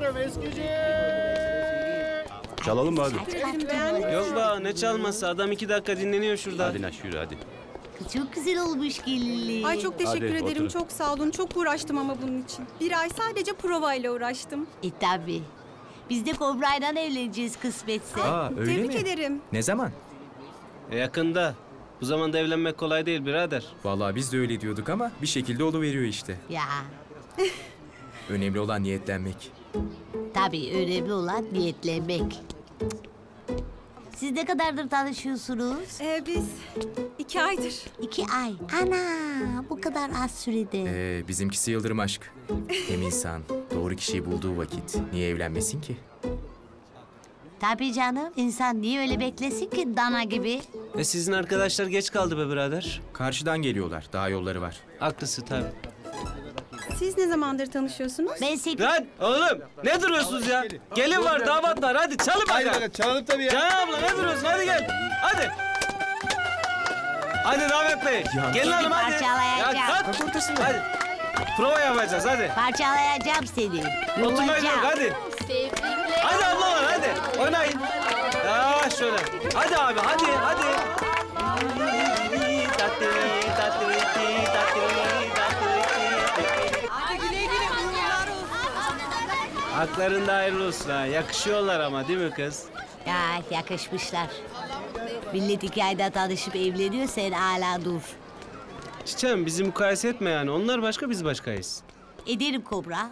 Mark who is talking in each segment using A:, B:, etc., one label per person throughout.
A: çalarım eskici.
B: Çalalım mı hadi?
C: Yok be ne çalması adam iki dakika dinleniyor şurada.
B: Hadi Naş yürü hadi.
D: Çok güzel olmuş gelinliği.
E: Ay çok teşekkür
B: Hadi,
E: ederim.
B: oturun.
E: Çok sağ olun. Çok uğraştım ama bunun için. Bir ay sadece provayla uğraştım.
D: E tabi. Biz de Kobra'yla evleneceğiz kısmetse.
F: Aa öyle
E: Tebrik
F: mi?
E: ederim.
F: Ne zaman?
C: E, yakında. Bu zamanda evlenmek kolay değil birader.
F: Vallahi biz de öyle diyorduk ama bir şekilde oluveriyor işte.
D: Ya
F: Önemli olan niyetlenmek.
D: Tabii önemli olan niyetlenmek. Siz ne kadardır tanışıyorsunuz?
E: Ee, biz iki aydır.
D: İki ay. Ana bu kadar az sürede.
F: Ee, bizimkisi yıldırım aşk. Hem insan doğru kişiyi bulduğu vakit niye evlenmesin ki?
D: Tabii canım. İnsan niye öyle beklesin ki dana gibi?
C: E sizin arkadaşlar geç kaldı be birader.
F: Karşıdan geliyorlar. Daha yolları var.
C: Haklısın tabii.
E: Siz ne zamandır tanışıyorsunuz?
D: Ben seni...
C: Lan oğlum ne duruyorsunuz ya? Gelin var damat var hadi çalın bakalım.
A: çalalım tabii ya.
C: Canan abla ne duruyorsun hadi gel. Hadi. Hadi damat bey. Gelin hanım hadi.
D: parçalayacağım.
C: Ya kalk. Hadi. Prova yapacağız hadi.
D: Parçalayacağım seni.
C: Oturmayın yok hadi. Hadi ablalar hadi. Oynayın. Ya şöyle. Hadi abi hadi hadi. Haklarında hayırlı olsun ha. Yakışıyorlar ama değil mi kız?
D: Ya yakışmışlar. Millet iki ayda tanışıp evleniyor sen hala dur.
C: Çiçeğim bizi mukayese etme yani. Onlar başka biz başkayız.
D: Ederim Kobra.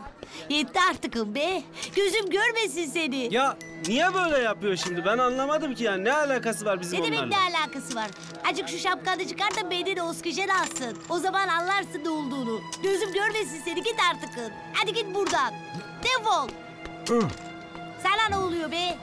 D: Yetti artıkım be. Gözüm görmesin seni.
C: Ya niye böyle yapıyor şimdi? Ben anlamadım ki yani. Ne alakası var bizim
D: ne demek
C: onlarla?
D: ne alakası var? Acık şu şapkanı çıkar da beni oksijen alsın. O zaman anlarsın ne olduğunu. Gözüm görmesin seni git artık. Hadi git buradan. Defol. Sana ne oluyor be?